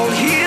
all here.